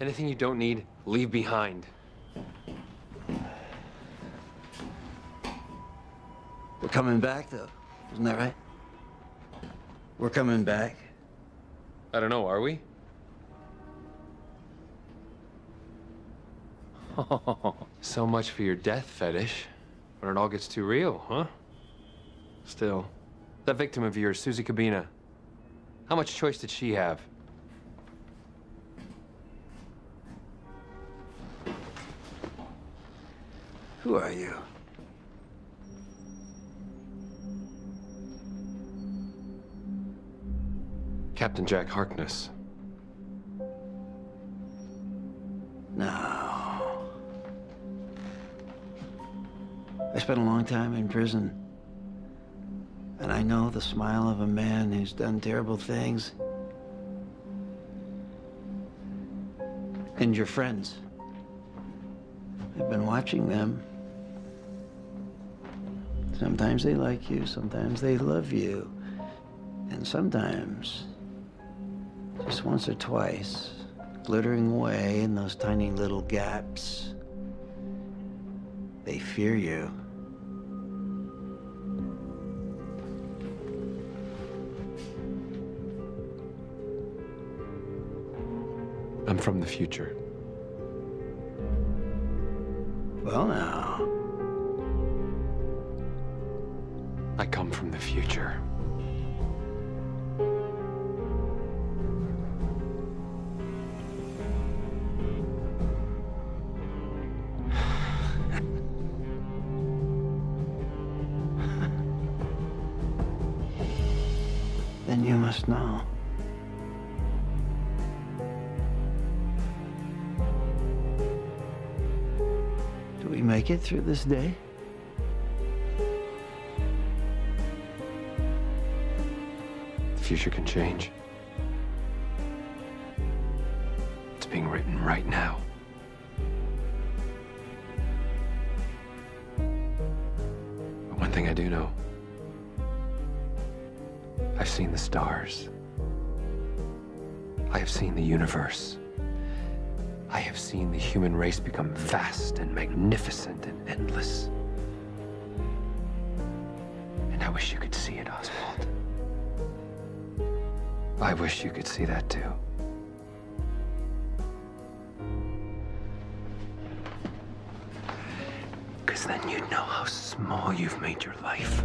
Anything you don't need, leave behind. We're coming back, though. Isn't that right? We're coming back. I don't know, are we? so much for your death fetish. When it all gets too real, huh? Still, that victim of yours, Suzie Cabina, how much choice did she have? Who are you? Captain Jack Harkness. No. I spent a long time in prison. And I know the smile of a man who's done terrible things. And your friends. I've been watching them. Sometimes they like you, sometimes they love you. And sometimes, just once or twice, glittering away in those tiny little gaps, they fear you. I'm from the future. Well, now. I come from the future. Then you must know. Do we make it through this day? Future can change. It's being written right now. But one thing I do know I've seen the stars, I have seen the universe. I have seen the human race become vast and magnificent and endless. And I wish you could see it, Oswald. I wish you could see that too. Because then you'd know how small you've made your life.